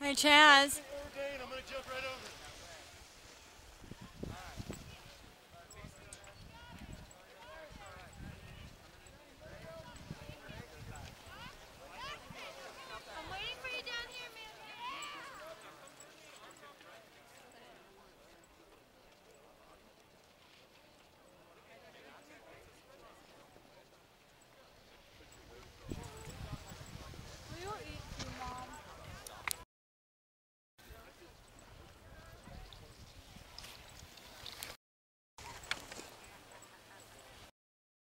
Hi, Chaz. Right